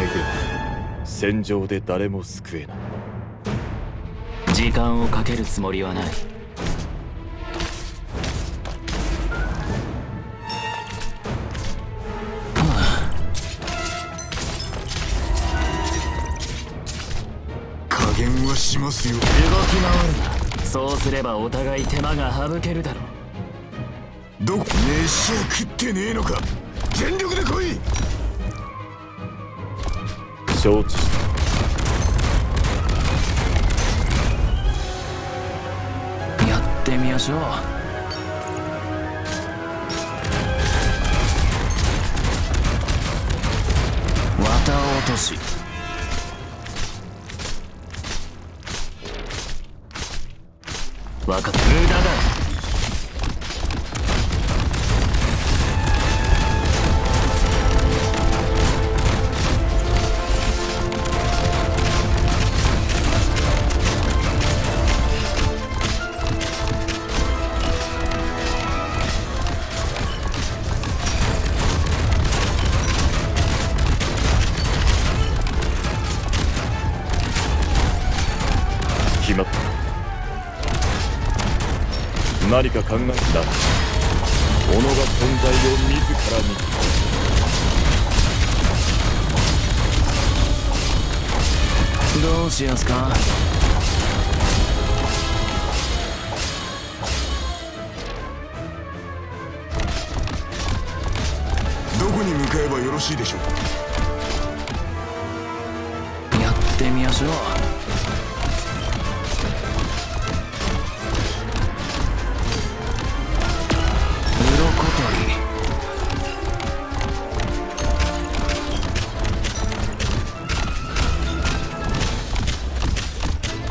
えでは戦場で誰も救えない。時間をかけるつもりはない。加減はしますよ。動き回るなそうすればお互い手間が省けるだろう。どこ飯は食ってねえのか。全力で来い承知。したやってみましょう。綿落とし。分かった。無駄だ。決まった。何か考えた。己が存在を自らに。どうしやすか？どこに向かえばよろしいでしょうやってみましょう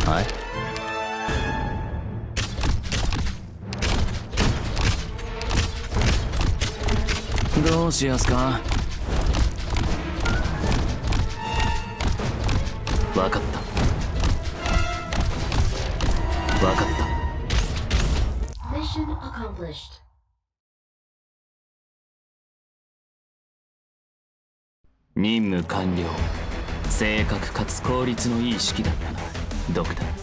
はい。どうしやすか？わかった。わかった.任務完了正確かつ効率のいい式だったなドクター。